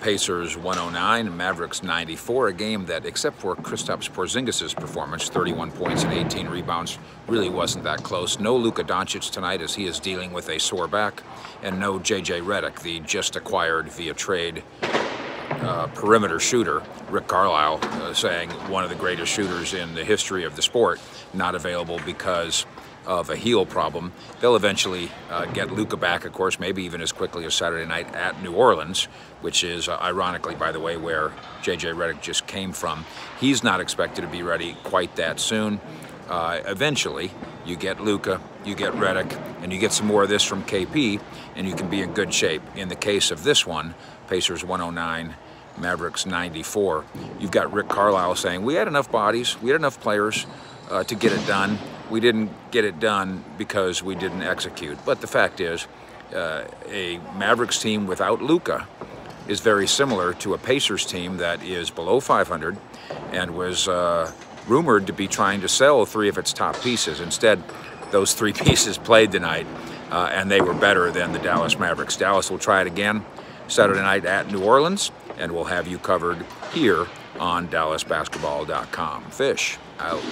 Pacers 109, Mavericks 94, a game that, except for Kristaps Porzingis' performance, 31 points and 18 rebounds, really wasn't that close. No Luka Doncic tonight as he is dealing with a sore back, and no J.J. Redick, the just acquired via trade uh, perimeter shooter, Rick Carlisle, uh, saying one of the greatest shooters in the history of the sport, not available because of a heel problem. They'll eventually uh, get Luka back, of course, maybe even as quickly as Saturday night at New Orleans, which is uh, ironically, by the way, where J.J. Redick just came from. He's not expected to be ready quite that soon. Uh, eventually, you get Luka, you get Redick, and you get some more of this from KP, and you can be in good shape. In the case of this one, Pacers 109, Mavericks 94. You've got Rick Carlisle saying, we had enough bodies, we had enough players uh, to get it done we didn't get it done because we didn't execute. But the fact is, uh, a Mavericks team without Luka is very similar to a Pacers team that is below 500 and was uh, rumored to be trying to sell three of its top pieces. Instead, those three pieces played tonight, uh, and they were better than the Dallas Mavericks. Dallas will try it again Saturday night at New Orleans, and we'll have you covered here on DallasBasketball.com. Fish out.